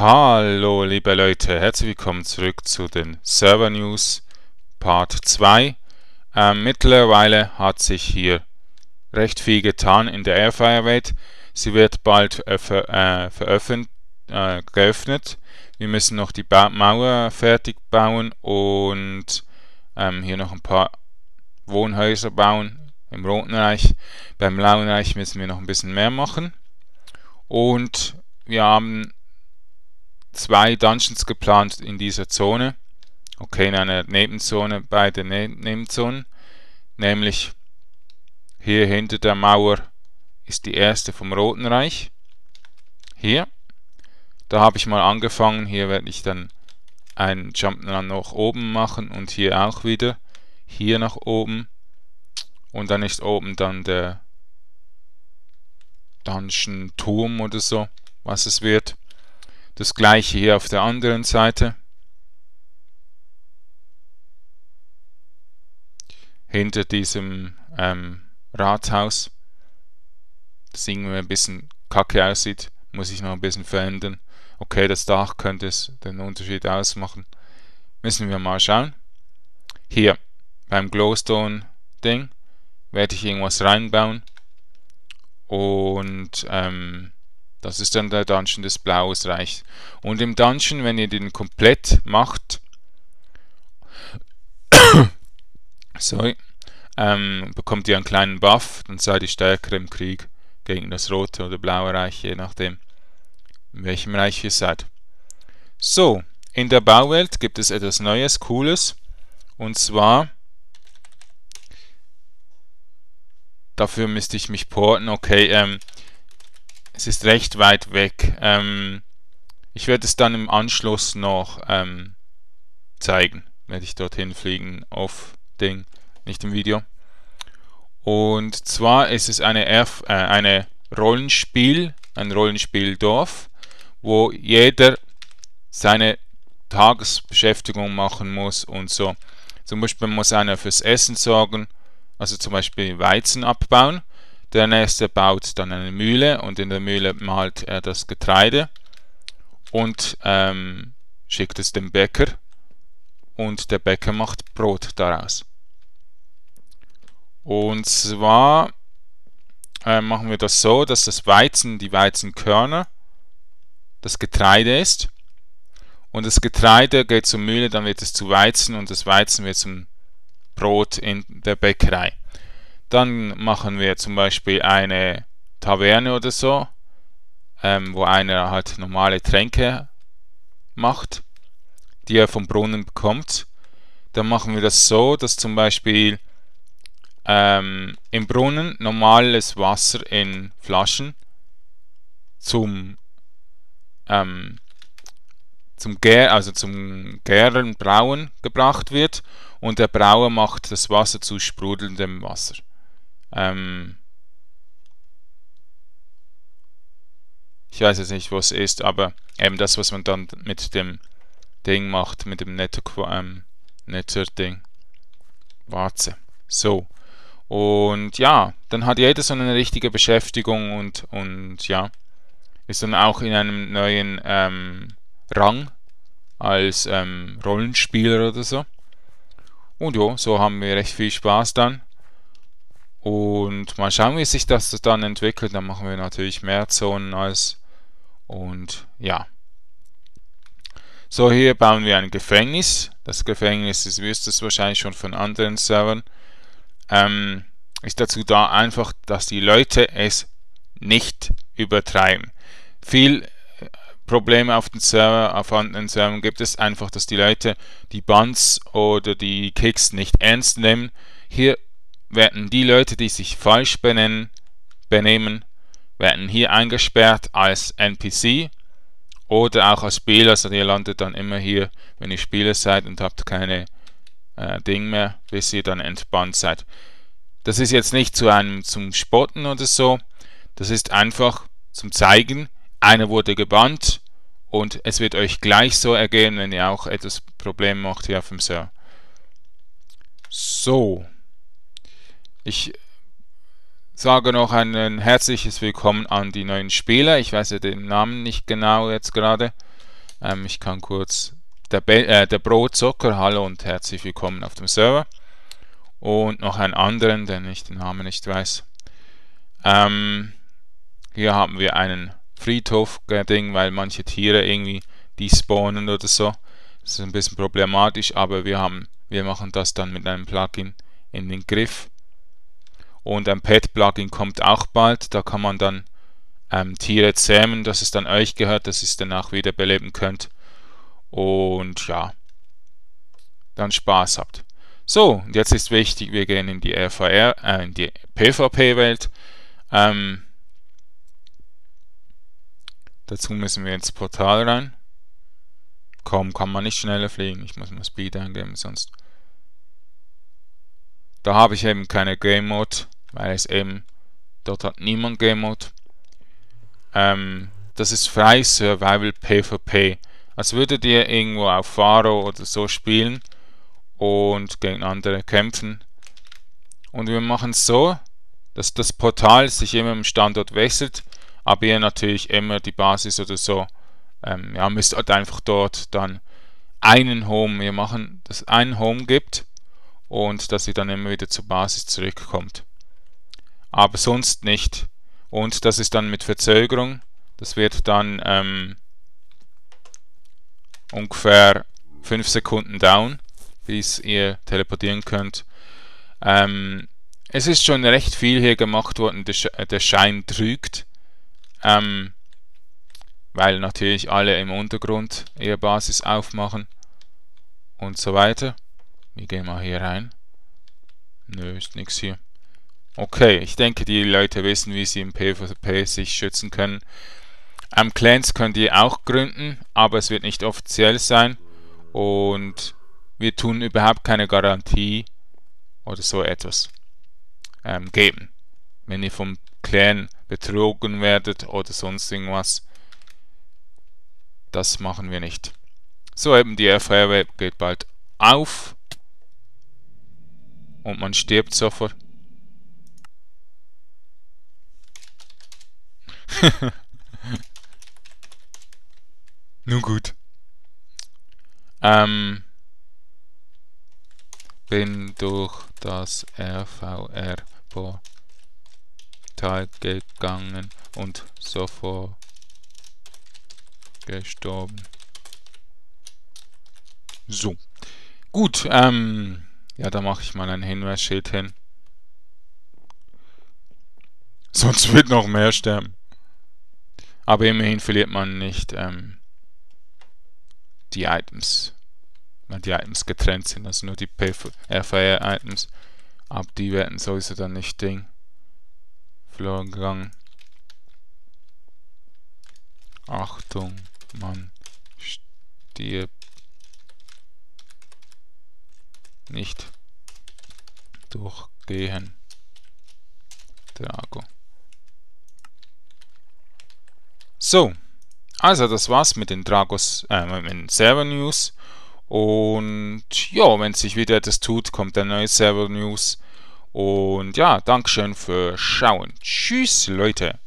Hallo liebe Leute, herzlich willkommen zurück zu den Server News Part 2. Ähm, mittlerweile hat sich hier recht viel getan in der Airfire Welt. Sie wird bald äh, äh, äh, geöffnet. Wir müssen noch die ba Mauer fertig bauen und ähm, hier noch ein paar Wohnhäuser bauen im Roten Reich. Beim Blauen Reich müssen wir noch ein bisschen mehr machen. Und wir haben zwei Dungeons geplant in dieser Zone. Okay, in einer Nebenzone, beide ne Nebenzonen. Nämlich hier hinter der Mauer ist die erste vom Roten Reich. Hier. Da habe ich mal angefangen. Hier werde ich dann einen Jump nach oben machen und hier auch wieder. Hier nach oben. Und dann ist oben dann der Dungeon Turm oder so, was es wird. Das gleiche hier auf der anderen Seite. Hinter diesem ähm, Rathaus. Das irgendwie ein bisschen kacke aussieht, muss ich noch ein bisschen verändern. Okay, das Dach könnte es den Unterschied ausmachen. Müssen wir mal schauen. Hier beim Glowstone Ding werde ich irgendwas reinbauen. Und ähm, das ist dann der Dungeon des Blaues Reichs. Und im Dungeon, wenn ihr den komplett macht, sorry, ähm, bekommt ihr einen kleinen Buff, dann seid ihr stärker im Krieg gegen das Rote oder Blaue Reich, je nachdem, in welchem Reich ihr seid. So, in der Bauwelt gibt es etwas Neues, Cooles, und zwar, dafür müsste ich mich porten, okay, ähm, es ist recht weit weg. Ähm, ich werde es dann im Anschluss noch ähm, zeigen. Werde ich dorthin fliegen auf Ding, nicht im Video. Und zwar ist es eine, Erf äh, eine Rollenspiel, ein Rollenspieldorf, wo jeder seine Tagesbeschäftigung machen muss und so. Zum Beispiel muss einer fürs Essen sorgen, also zum Beispiel Weizen abbauen. Der nächste baut dann eine Mühle und in der Mühle malt er das Getreide und ähm, schickt es dem Bäcker und der Bäcker macht Brot daraus. Und zwar äh, machen wir das so, dass das Weizen, die Weizenkörner, das Getreide ist. Und das Getreide geht zur Mühle, dann wird es zu Weizen und das Weizen wird zum Brot in der Bäckerei. Dann machen wir zum Beispiel eine Taverne oder so, ähm, wo einer halt normale Tränke macht, die er vom Brunnen bekommt. Dann machen wir das so, dass zum Beispiel ähm, im Brunnen normales Wasser in Flaschen zum ähm, zum Gär, also zum Gären, Brauen gebracht wird und der Brauer macht das Wasser zu sprudelndem Wasser. Ähm, ich weiß jetzt nicht, was es ist, aber eben das, was man dann mit dem Ding macht, mit dem Netto, ähm, Netto-Ding. Warze. So. Und ja, dann hat jeder so eine richtige Beschäftigung und, und ja, ist dann auch in einem neuen ähm, Rang als ähm, Rollenspieler oder so. Und ja, so haben wir recht viel Spaß dann. Und mal schauen, wie sich das dann entwickelt. Dann machen wir natürlich mehr Zonen als. Und ja. So, hier bauen wir ein Gefängnis. Das Gefängnis, das wirst du wahrscheinlich schon von anderen Servern. Ähm, ist dazu da einfach, dass die Leute es nicht übertreiben. Viel äh, Probleme auf den Server, auf anderen Servern gibt es einfach, dass die Leute die Buns oder die Kicks nicht ernst nehmen. Hier werden die Leute, die sich falsch benennen, benehmen, werden hier eingesperrt als NPC oder auch als Spieler. Also ihr landet dann immer hier, wenn ihr Spieler seid und habt keine äh, Ding mehr, bis ihr dann entbannt seid. Das ist jetzt nicht zu einem zum Spotten oder so. Das ist einfach zum Zeigen, einer wurde gebannt und es wird euch gleich so ergehen, wenn ihr auch etwas Problem macht hier auf dem Server. So. Ich sage noch ein herzliches Willkommen an die neuen Spieler. Ich weiß ja den Namen nicht genau jetzt gerade. Ähm, ich kann kurz der, Be äh, der Brot Zucker, hallo und herzlich willkommen auf dem Server. Und noch einen anderen, den ich den Namen nicht weiß. Ähm, hier haben wir einen Friedhof-Ding, weil manche Tiere irgendwie despawnen oder so. Das ist ein bisschen problematisch, aber wir haben, wir machen das dann mit einem Plugin in den Griff. Und ein Pet-Plugin kommt auch bald, da kann man dann ähm, Tiere zähmen, dass es dann euch gehört, dass ihr es danach wiederbeleben könnt. Und ja, dann Spaß habt. So, und jetzt ist wichtig, wir gehen in die äh, die PvP-Welt. Ähm, dazu müssen wir ins Portal rein. Kaum kann man nicht schneller fliegen. Ich muss mal Speed eingeben, sonst. Da habe ich eben keine Game Mode, weil es eben dort hat niemand Game Mode. Ähm, das ist frei Survival PvP. Als würdet ihr irgendwo auf Faro oder so spielen und gegen andere kämpfen. Und wir machen es so, dass das Portal sich immer im Standort wechselt, aber ihr natürlich immer die Basis oder so ähm, ja, müsst halt einfach dort dann einen Home, wir machen, dass es einen Home gibt und dass sie dann immer wieder zur Basis zurückkommt. Aber sonst nicht. Und das ist dann mit Verzögerung. Das wird dann ähm, ungefähr 5 Sekunden down, bis ihr teleportieren könnt. Ähm, es ist schon recht viel hier gemacht worden, der, Schein trügt. Ähm, weil natürlich alle im Untergrund ihre Basis aufmachen und so weiter. Wir gehen mal hier rein. Nö, ist nichts hier. Okay, ich denke, die Leute wissen, wie sie im PvP sich schützen können. Ähm, Clans könnt ihr auch gründen, aber es wird nicht offiziell sein. Und wir tun überhaupt keine Garantie oder so etwas ähm, geben. Wenn ihr vom Clan betrogen werdet oder sonst irgendwas, das machen wir nicht. So, eben die Feuerwehr geht bald auf. Und man stirbt sofort. Nun gut. Ähm, bin durch das RVR-Portal gegangen und sofort gestorben. So. Gut, ähm, ja, da mache ich mal ein Hinweisschild hin. Sonst wird noch mehr sterben. Aber immerhin verliert man nicht ähm, die Items. Wenn die Items getrennt sind, also nur die RVR-Items. Aber die werden sowieso dann nicht Ding verloren gegangen. Achtung man stirbt nicht durchgehen. Drago. So, also das war's mit den Dragos, äh, mit den Server News. Und ja, wenn sich wieder etwas tut, kommt ein neues Server News. Und ja, Dankeschön für Schauen. Tschüss, Leute.